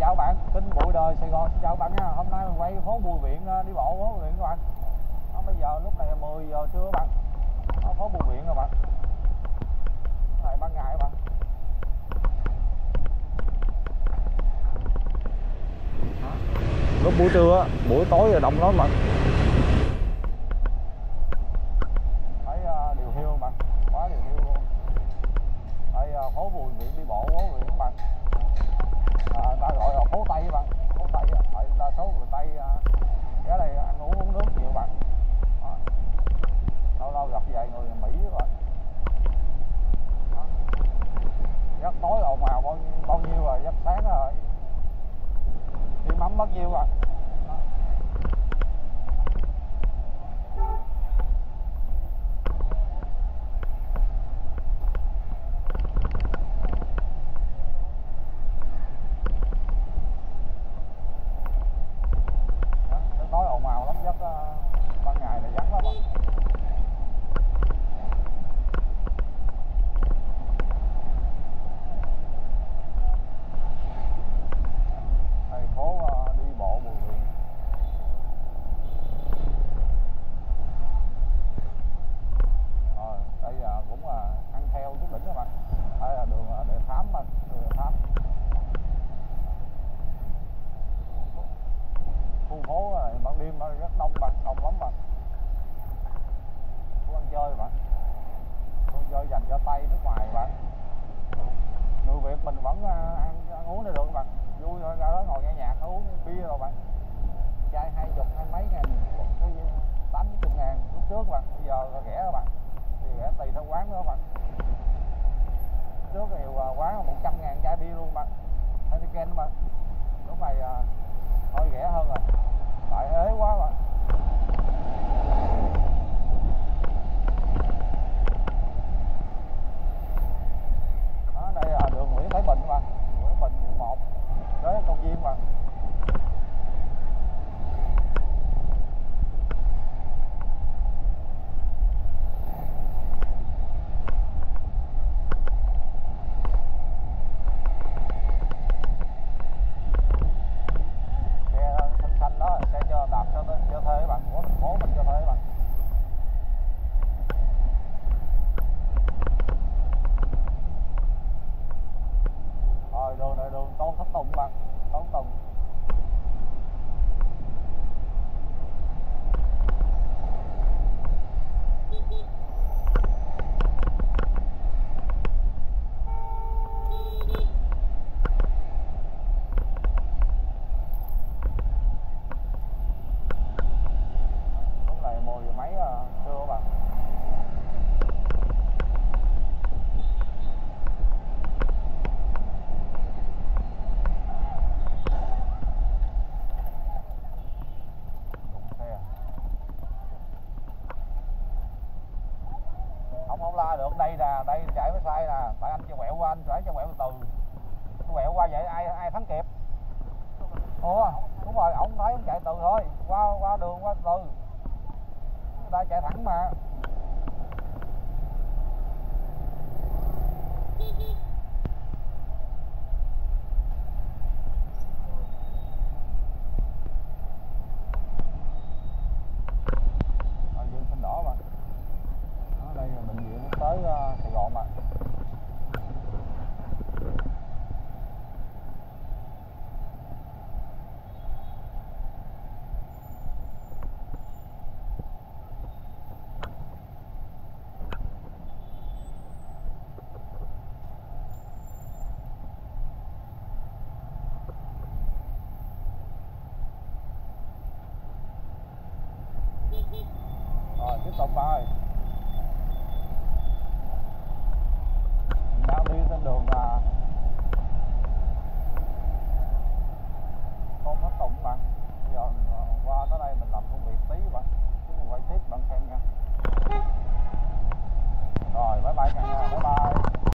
chào bạn tin bụi đời sài gòn. Xin chào bạn nha. Hôm nay mình quay phố bùi viện ờ, đi bộ phố bùi viện các bạn. Đó, bây giờ lúc này là 10 giờ trưa các bạn. Đó, phố bùi viện rồi bạn. Này ban ngày các bạn. Lúc buổi trưa buổi tối là đông lắm bạn. Thấy ờ, điều hiu bạn? Quá điều hiu luôn. Đây phố bùi viện đi Rất! quán 100 ngàn chai bia luôn mà. Heineken mà. Lúc phải à, la được, đây nè, đây chạy mới sai nè. Phải anh chạy quẹo qua, anh phải chạy quẹo từ từ. Quẹo qua vậy ai ai thắng kịp? Ủa, đúng rồi, ổng thấy ông chạy từ thôi. Qua qua đường, qua từ. Người ta chạy thẳng mà. đồ.